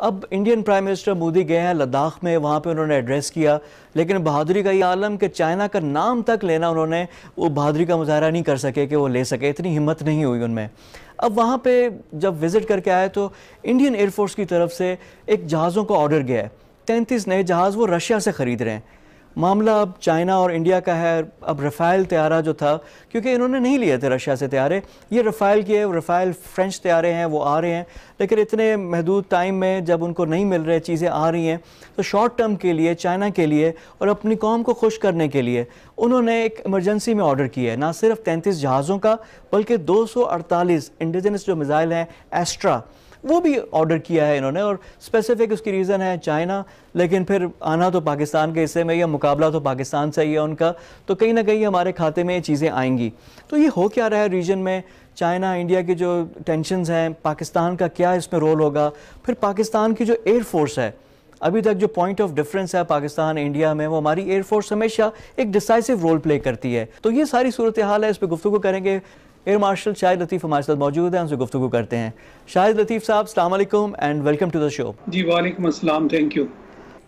अब Indian prime minister Modi गए हैं लद्दाख में, वहाँ पे उन्होंने एड्रेस किया। लेकिन बहादुरी का ये आलम कि चाइना का नाम तक लेना उन्होंने, वो बहादुरी का मुजाहरा नहीं कर सके कि वो ले सके। इतनी हिम्मत नहीं हुई उनमें। अब वहाँ पे जब विज़िट करके आए तो इंडियन एयरफोर्स की तरफ़ से एक जहाज़ों का ऑर्डर गया है। तैंतीस नए जहाज़ वो रशिया से ख़रीद रहे हैं। मामला अब चाइना और इंडिया का है, अब रफ़ाइल तैयारा जो था, क्योंकि इन्होंने नहीं लिए थे रशिया से तैयारे। ये रफ़ाइल के रफ़ाइल फ्रेंच तैयारे हैं, वो आ रहे हैं। लेकिन इतने महदूद टाइम में जब उनको नहीं मिल रहे, चीज़ें आ रही हैं तो शॉर्ट टर्म के लिए, चाइना के लिए और अपनी कौम को खुश करने के लिए उन्होंने एक इमरजेंसी में ऑर्डर किया है। ना सिर्फ़ तैंतीस जहाज़ों का, बल्कि दो सौ इंडिजनस जो मिज़ाइल हैं एस्ट्रा वो भी ऑर्डर किया है इन्होंने और स्पेसिफिक उसकी रीज़न है चाइना लेकिन फिर आना तो पाकिस्तान के हिस्से में या मुकाबला तो पाकिस्तान से ही है उनका तो कहीं ना कहीं हमारे खाते में ये चीज़ें आएँगी। तो ये हो क्या रहा है रीजन में? चाइना इंडिया की जो टेंशन हैं, पाकिस्तान का क्या इसमें रोल होगा? फिर पाकिस्तान की जो एयरफोर्स है, अभी तक जो पॉइंट ऑफ़ डिफरेंस है पाकिस्तान इंडिया में, वो हमारी एयरफोर्स हमेशा एक डिसाइसिव रोल प्ले करती है। तो ये सारी सूरत हाल है, इस पर गुफ्तु करेंगे। एयर मार्शल शाहिद लतीफ़ हमारे साथ मौजूद हैं उनसे गुफ्तु करते हैं। शाहिद लतीफ़ साहब सलामकुम and welcome to the show जी वालेकुम अस्सलाम थैंक यू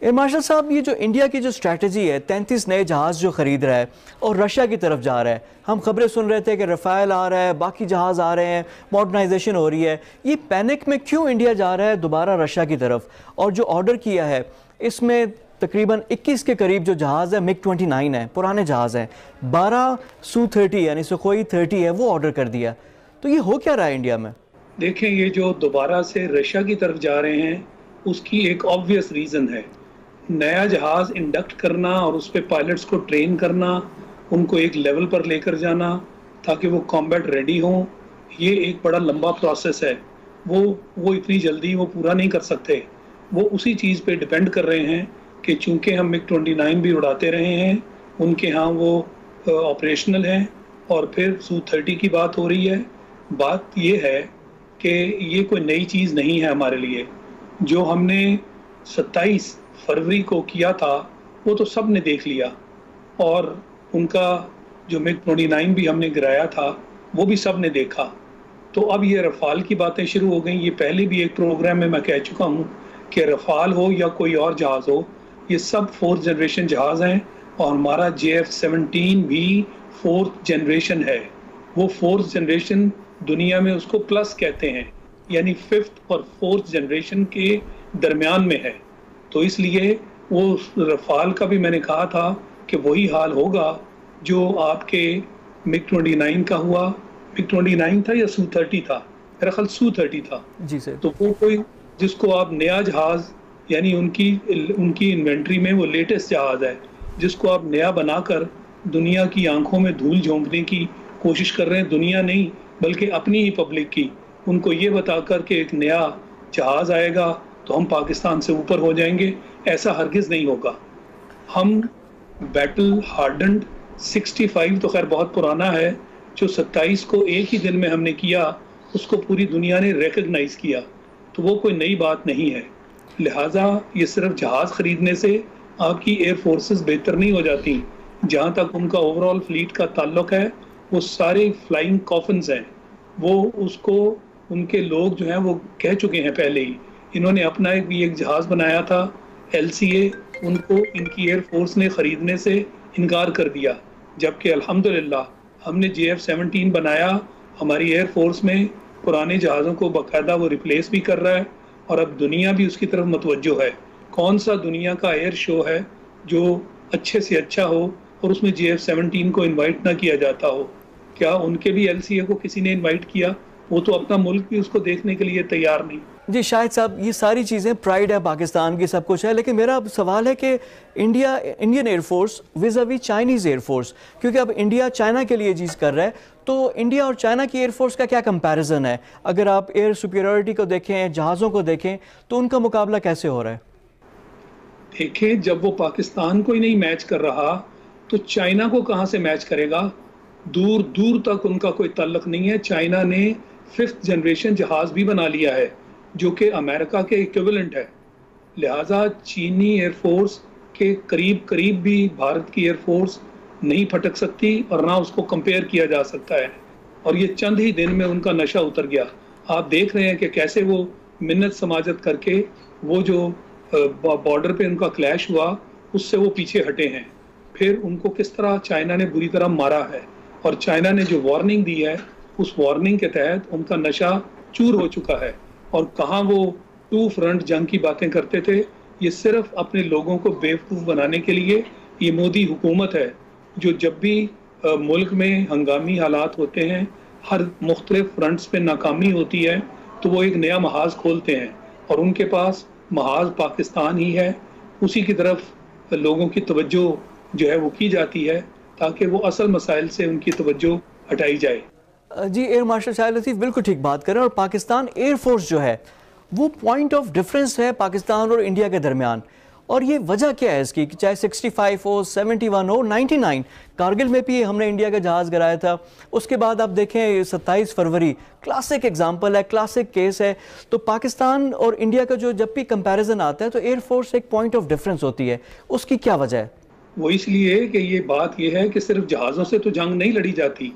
एयर मार्शल साहब ये जो इंडिया की जो स्ट्रैटेजी है तैंतीस नए जहाज़ जो ख़रीद रहा है और रशिया की तरफ़ जा रहा है। हम खबरें सुन रहे थे कि रफ़ाइल आ रहा है बाकी जहाज़ आ रहे हैं मॉडर्नाइजेशन हो रही है। ये पैनिक में क्यों इंडिया जा रहा है? दोबारा रशिया की तरफ़। और जो ऑर्डर किया है इसमें तकरीबन 21 के करीब जो जहाज़ है मिग 29 है, पुराने जहाज़ हैं। 12 सू 30 यानी सुखोई 30 है, वो ऑर्डर कर दिया। तो ये हो क्या रहा है इंडिया में? देखें, ये जो दोबारा से रशिया की तरफ़ जा रहे हैं, उसकी एक ऑब्वियस रीज़न है। नया जहाज़ इंडक्ट करना और उस पर पायलट्स को ट्रेन करना, उनको एक लेवल पर लेकर जाना, ताकि वो कॉम्बैट रेडी हों, ये एक बड़ा लंबा प्रोसेस है। वो वो इतनी जल्दी वो पूरा नहीं कर सकते। वो उसी चीज़ पे डिपेंड कर रहे हैं। कि चूँकि हम मिग 29 भी उड़ाते रहे हैं, उनके यहाँ वो ऑपरेशनल हैं और फिर सू थर्टी की बात हो रही है। बात ये है कि ये कोई नई चीज़ नहीं है हमारे लिए। जो हमने 27 फरवरी को किया था, वो तो सबने देख लिया और उनका जो मिग 29 भी हमने गिराया था, वो भी सबने देखा। तो अब ये रफ़ाल की बातें शुरू हो गई। ये पहले भी एक प्रोग्राम में मैं कह चुका हूँ कि रफ़ाल हो या कोई और जहाज़ हो ये सब फोर्थ जनरेशन जहाज़ हैं और हमारा जे एफ़ सेवनटीन भी फोर्थ जनरेशन है। वो फोर्थ जनरेशन दुनिया में उसको प्लस कहते हैं यानी फिफ्थ और फोर्थ जनरेशन के दरमियान में है। तो इसलिए वो रफाल का भी मैंने कहा था कि वही हाल होगा जो आपके मिग 29 का हुआ। मिग 29 था या सू 30 था? मेरा ख्याल सू 30 था। जी सर। तो वो कोई जिसको आप नया जहाज़ यानी उनकी उनकी इन्वेंट्री में वो लेटेस्ट जहाज़ है, जिसको आप नया बनाकर दुनिया की आँखों में धूल झोंकने की कोशिश कर रहे हैं, दुनिया नहीं, बल्कि अपनी ही पब्लिक की। उनको ये बताकर कि एक नया जहाज़ आएगा तो हम पाकिस्तान से ऊपर हो जाएँगे, ऐसा हरगिज़ नहीं होगा। हम बैटल हार्डन 65 तो खैर बहुत पुराना है, जो 27 को एक ही दिन में हमने किया, उसको पूरी दुनिया ने रिकग्नाइज किया तो वो कोई नई बात नहीं है। लिहाजा ये सिर्फ़ जहाज़ ख़रीदने से आपकी एयर फोर्सेस बेहतर नहीं हो जाती। जहाँ तक उनका ओवरऑल फ्लीट का ताल्लुक है, वो सारे फ्लाइंग कॉफन्स हैं। वो उसको, उनके लोग जो हैं, वो कह चुके हैं पहले ही। इन्होंने अपना एक भी एक जहाज़ बनाया था एलसीए उनको इनकी एयर फोर्स ने ख़रीदने से इनकार कर दिया। जबकि अल्हम्दुलिल्लाह, हमने जे एफ़ सेवनटीन बनाया, हमारी एयर फोर्स में पुराने जहाज़ों को बाकायदा वो रिप्लेस भी कर रहा है। और अब दुनिया भी उसकी तरफ़ मतवजो है। कौन सा दुनिया का एयर शो है जो अच्छे से अच्छा हो और उसमें जे एफ़ सेवनटीन को इन्वाइट ना किया जाता हो? क्या उनके भी एलसीए को किसी ने इन्वाइट किया? वो तो अपना मुल्क भी उसको देखने के लिए तैयार नहीं। जी शायद साहब, ये सारी चीज़ें प्राइड है पाकिस्तान की, सब कुछ है, लेकिन मेरा अब सवाल है कि India Indian air force vis-a-vis Chinese air force क्योंकि अब इंडिया चाइना के लिए चीज़ कर रहा है तो इंडिया और चाइना की एयरफोर्स का क्या कंपैरिजन है? अगर आप एयर सुपीरियरिटी को देखें, जहाज़ों को देखें तो उनका मुकाबला कैसे हो रहा है? देखिए, जब वो पाकिस्तान को ही नहीं मैच कर रहा तो चाइना को कहाँ से मैच करेगा? दूर दूर तक उनका कोई तल्लक नहीं है। चाइना ने फिफ्थ जनरेशन जहाज़ भी बना लिया है। जो कि अमेरिका के इक्विवेलेंट है। लिहाजा चीनी एयरफोर्स के करीब करीब भी भारत की एयरफोर्स नहीं फटक सकती और ना उसको कंपेयर किया जा सकता है। और ये चंद ही दिन में उनका नशा उतर गया। आप देख रहे हैं कि कैसे वो मिन्नत समाजत करके वो जो बॉर्डर पे उनका क्लैश हुआ, उससे वो पीछे हटे हैं। फिर उनको किस तरह चाइना ने बुरी तरह मारा है? और चाइना ने जो वार्निंग दी है, उस वार्निंग के तहत उनका नशा चूर हो चुका है। और कहाँ वो टू फ्रंट जंग की बातें करते थे, ये सिर्फ़ अपने लोगों को बेवकूफ़ बनाने के लिए, ये मोदी हुकूमत है, जो जब भी मुल्क में हंगामी हालात होते हैं, हर मुख्तलिफ़ फ्रंट्स पे नाकामी होती है तो वो एक नया महाज खोलते हैं, और उनके पास महाज पाकिस्तान ही है, उसी की तरफ़ लोगों की तवज्जो जो है वो की जाती है, ताकि वो असल मसाइल से उनकी तवज्जो हटाई जाए। जी एयर मार्शल शाहिद लतीफ़, बिल्कुल ठीक बात करें, और पाकिस्तान एयरफोर्स जो है, वो पॉइंट ऑफ़ डिफरेंस है पाकिस्तान और इंडिया के दरमियान। और ये वजह क्या है इसकी कि चाहे 65 हो 71 हो 99 कारगिल में भी हमने इंडिया का जहाज़ गिराया था। उसके बाद आप देखें 27 फरवरी क्लासिक एग्जांपल है क्लासिक केस है। तो पाकिस्तान और इंडिया का जो जब भी कंपैरिजन आता है तो एयरफोर्स एक पॉइंट ऑफ़ डिफरेंस होती है। उसकी क्या वजह है? वो इसलिए कि ये बात ये है कि सिर्फ़ जहाज़ों से तो जंग नहीं लड़ी जाती।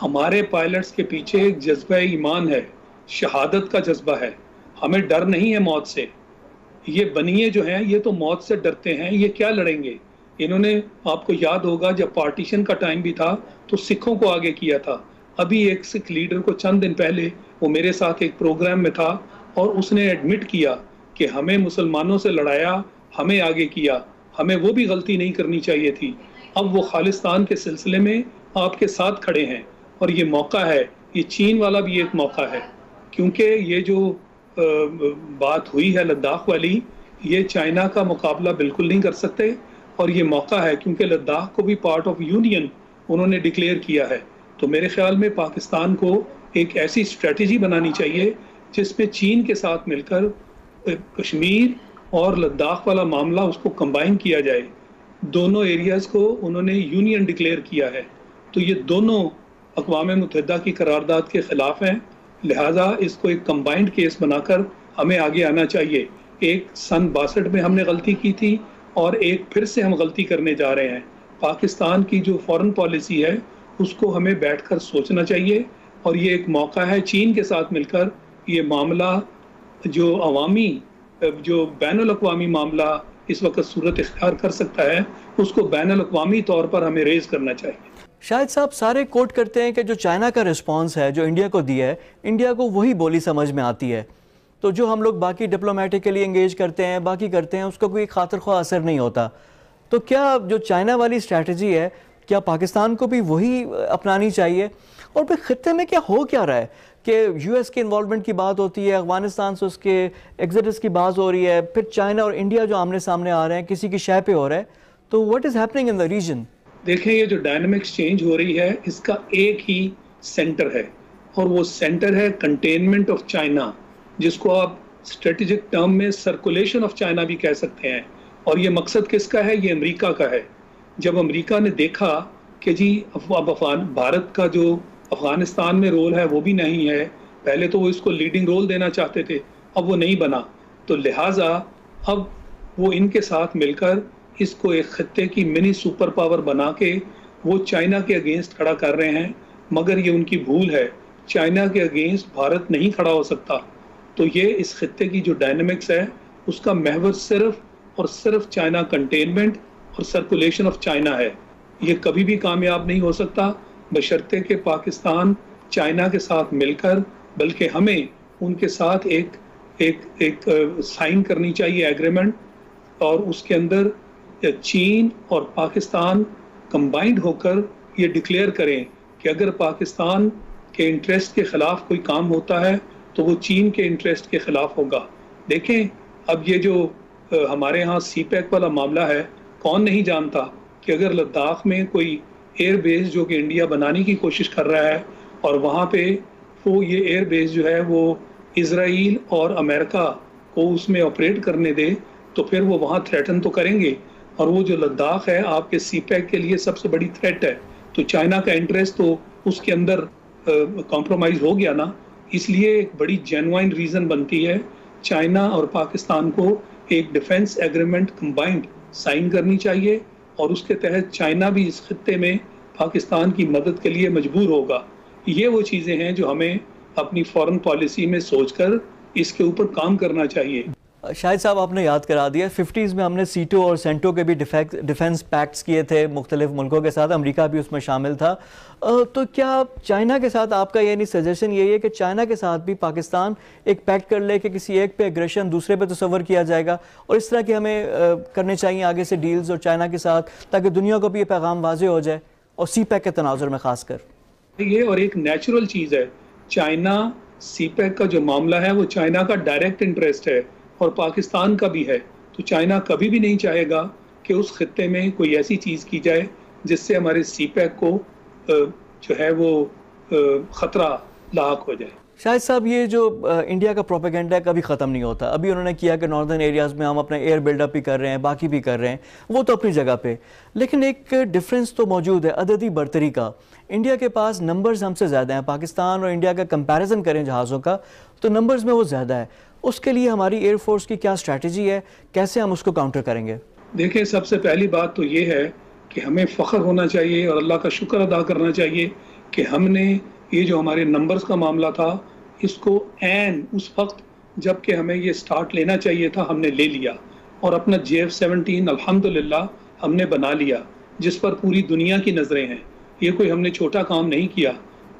हमारे पायलट्स के पीछे एक जज्बा ईमान है, शहादत का जज्बा है। हमें डर नहीं है मौत से। ये बनिए जो हैं, ये तो मौत से डरते हैं, ये क्या लड़ेंगे? इन्होंने आपको याद होगा, जब पार्टीशन का टाइम भी था तो सिखों को आगे किया था। अभी एक सिख लीडर को चंद दिन पहले वो मेरे साथ एक प्रोग्राम में था और उसने एडमिट किया कि हमें मुसलमानों से लड़ाया, हमें आगे किया। हमें वो भी गलती नहीं करनी चाहिए थी। अब वो खालिस्तान के सिलसिले में आपके साथ खड़े हैं। और ये मौका है, ये चीन वाला भी एक मौका है। क्योंकि ये जो बात हुई है लद्दाख वाली, ये चाइना का मुकाबला बिल्कुल नहीं कर सकते और ये मौका है क्योंकि लद्दाख को भी पार्ट ऑफ़ यूनियन उन्होंने डिक्लेयर किया है। तो मेरे ख्याल में पाकिस्तान को एक ऐसी स्ट्रेटजी बनानी चाहिए जिसमें चीन के साथ मिलकर कश्मीर और लद्दाख वाला मामला उसको कंबाइन किया जाए। दोनों एरियाज़ को उन्होंने यूनियन डिक्लेयर किया है। तो ये दोनों अकवा मुतहदा की करारदाद के ख़िलाफ़ हैं। लिहाजा इसको एक कम्बाइंड केस बनाकर हमें आगे आना चाहिए। एक सन बासठ में हमने गलती की थी और एक फिर से हम गलती करने जा रहे हैं। पाकिस्तान की जो फॉरेन पॉलिसी है, उसको हमें बैठकर सोचना चाहिए और ये एक मौका है चीन के साथ मिलकर ये मामला, जो अवामी, जो बैन अवी मामला इस वक्त सूरत इख्तियार कर सकता है, उसको बैन अवी तौर पर हमें रेज करना चाहिए। शायद साहब सारे कोट करते हैं कि जो चाइना का रिस्पांस है, जो इंडिया को दिया है, इंडिया को वही बोली समझ में आती है। तो जो हम लोग बाकी डिप्लोमेटिकली इंगेज करते हैं, बाकी करते हैं, उसका कोई खातर ख्वा असर नहीं होता। तो क्या जो चाइना वाली स्ट्रैटेजी है, क्या पाकिस्तान को भी वही अपनानी चाहिए? और फिर खत्े में क्या हो क्या रहा है? कि यूएस के इन्वॉल्वमेंट की बात होती है, अफ़गानिस्तान से उसके एग्जिटस की बात हो रही है, फिर चाइना और इंडिया जो आमने सामने आ रहे हैं, किसी की शय पे हो रहा है। तो what is happening in the region देखें, ये जो डायनामिक्स चेंज हो रही है, इसका एक ही सेंटर है। और वो सेंटर है कंटेनमेंट ऑफ़ चाइना जिसको आप स्ट्रेटेजिक टर्म में सर्कुलेशन ऑफ़ चाइना भी कह सकते हैं। और ये मकसद किसका है? ये अमेरिका का है। जब अमेरिका ने देखा कि जी, अब अफगान, भारत का जो अफ़गानिस्तान में रोल है, वो भी नहीं है। पहले तो वो इसको लीडिंग रोल देना चाहते थे, अब वो नहीं बना। तो लिहाजा, अब वो इनके साथ मिलकर इसको एक खत्े की मिनी सुपर पावर बना के वो चाइना के अगेंस्ट खड़ा कर रहे हैं, मगर ये उनकी भूल है। चाइना के अगेंस्ट भारत नहीं खड़ा हो सकता। तो ये इस खत्े की जो डायनेमिक्स है, उसका महवर सिर्फ़ और सिर्फ़ चाइना कंटेनमेंट और सर्कुलेशन ऑफ़ चाइना है। ये कभी भी कामयाब नहीं हो सकता, बशर्ते के पाकिस्तान चाइना के साथ मिलकर, बल्कि हमें उनके साथ एक एक एक साइन करनी चाहिए एग्रीमेंट और उसके अंदर चीन और पाकिस्तान कंबाइंड होकर ये डिक्लेयर करें कि अगर पाकिस्तान के इंटरेस्ट के ख़िलाफ़ कोई काम होता है तो वो चीन के इंटरेस्ट के ख़िलाफ़ होगा। देखें, अब ये जो हमारे यहाँ सी पैक वाला मामला है, कौन नहीं जानता कि अगर लद्दाख में कोई एयर बेस जो कि इंडिया बनाने की कोशिश कर रहा है, और वहाँ पे वो ये एयर बेस जो है, वो इसराइल और अमेरिका को उसमें ऑपरेट करने दे तो फिर वो वहाँ थ्रेटन तो करेंगे। और वो जो लद्दाख है, आपके सी पैक के लिए सबसे बड़ी थ्रेट है। तो चाइना का इंटरेस्ट तो उसके अंदर कॉम्प्रोमाइज हो गया ना। इसलिए एक बड़ी जेनुइन रीज़न बनती है चाइना और पाकिस्तान को एक डिफेंस एग्रीमेंट कंबाइंड साइन करनी चाहिए और उसके तहत चाइना भी इस खत्े में पाकिस्तान की मदद के लिए मजबूर होगा। ये वो चीज़ें हैं जो हमें अपनी फॉरेन पॉलिसी में सोचकर इसके ऊपर काम करना चाहिए। शाहिद साहब, आपने याद करा दिया फिफ्टीज़ में हमने सीटो और सेंटो के भी डिफेंस पैक्ट्स किए थे मुख्तलिफ़ मुल्कों के साथ, अमेरिका भी उसमें शामिल था। तो क्या चाइना के साथ आपका ये नहीं सजेशन यही है कि चाइना के साथ भी पाकिस्तान एक पैक्ट कर ले कि किसी एक पे एग्रेशन दूसरे पे तस्वर किया जाएगा और इस तरह के हमें करने चाहिए आगे से डील्स और चाइना के साथ ताकि दुनिया को भी ये पैगाम वाजे हो जाए और सी पैक के तनाजुर में खास कर ये और एक नेचुरल चीज़ है, चाइना सी पैक का जो मामला है, वो चाइना का डायरेक्ट इंटरेस्ट है। और पाकिस्तान का भी है तो चाइना कभी भी नहीं चाहेगा कि उस खत्े में कोई ऐसी चीज़ की जाए जिससे हमारे सी पैक को जो है वो ख़तरा लाक हो जाए। शायद साहब, ये जो इंडिया का प्रोपेगेंडा है कभी ख़त्म नहीं होता। अभी उन्होंने किया कि नॉर्दर्न एरियाज़ में हम अपना एयर बिल्डअप भी कर रहे हैं, बाकी भी कर रहे हैं, वो तो अपनी जगह पे। लेकिन एक डिफरेंस तो मौजूद है, अददी बरतरी का। इंडिया के पास नंबर्स हमसे ज़्यादा हैं, पाकिस्तान और इंडिया का कंपैरिजन करें जहाज़ों का तो नंबर्स में वो ज़्यादा है। उसके लिए हमारी एयरफोर्स की क्या स्ट्रैटेजी है? कैसे हम उसको काउंटर करेंगे? देखिए, सबसे पहली बात तो ये है कि हमें फ़ख्र होना चाहिए और अल्लाह का शुक्र अदा करना चाहिए कि हमने ये जो हमारे नंबर्स का मामला था, इसको एन उस वक्त जबकि हमें ये स्टार्ट लेना चाहिए था, हमने ले लिया। और अपना जे एफ़ सेवनटीन अलहमदिल्ला हमने बना लिया, जिस पर पूरी दुनिया की नज़रें हैं। ये कोई हमने छोटा काम नहीं किया।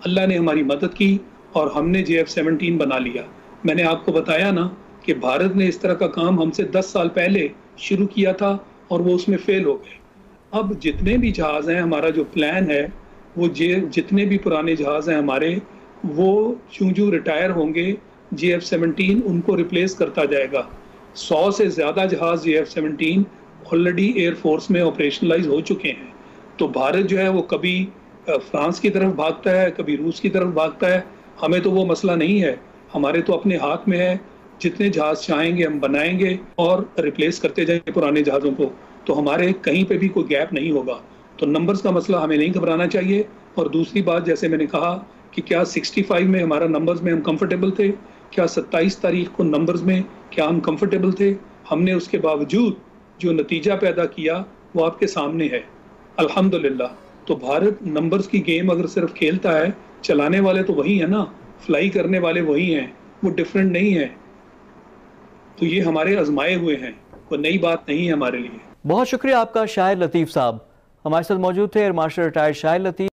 अल्लाह ने हमारी मदद की और हमने जे एफ़ सेवनटीन बना लिया। मैंने आपको बताया ना कि भारत ने इस तरह का काम हमसे 10 साल पहले शुरू किया था और वो उसमें फेल हो गए। अब जितने भी जहाज़ हैं, हमारा जो प्लान है, वो जे, जितने भी पुराने जहाज़ हैं हमारे, वो चूँ चूँ रिटायर होंगे जे एफ़ सेवनटीन उनको रिप्लेस करता जाएगा। सौ से ज़्यादा जहाज़ J F seventeen already air force में ऑपरेशनलाइज हो चुके हैं। तो भारत जो है, वो कभी फ्रांस की तरफ़ भागता है, कभी रूस की तरफ़ भागता है, हमें तो वो मसला नहीं है। हमारे तो अपने हाथ में है। जितने जहाज़ चाहेंगे, हम बनाएँगे और रिप्लेस करते जाएँगे पुराने जहाज़ों को। तो हमारे कहीं पे भी कोई गैप नहीं होगा। तो नंबर्स का मसला हमें नहीं घबराना चाहिए। और दूसरी बात, जैसे मैंने कहा कि क्या 65 में हमारा नंबर्स में हम कंफर्टेबल थे? क्या 27 तारीख को नंबर्स में क्या हम कंफर्टेबल थे? हमने उसके बावजूद जो नतीजा पैदा किया, वो आपके सामने है। अल्हम्दुलिल्लाह। तो भारत नंबर्स की गेम अगर सिर्फ़ खेलता है, चलाने वाले तो वही है ना। फ्लाई करने वाले वही हैं, वो डिफरेंट नहीं है। तो ये हमारे आजमाए हुए हैं कोई नई बात नहीं है हमारे लिए। बहुत शुक्रिया आपका शायर लतीफ़ साहब। हमारे साथ मौजूद थे एयर मार्शल रिटायर्ड शायर लतीफ़।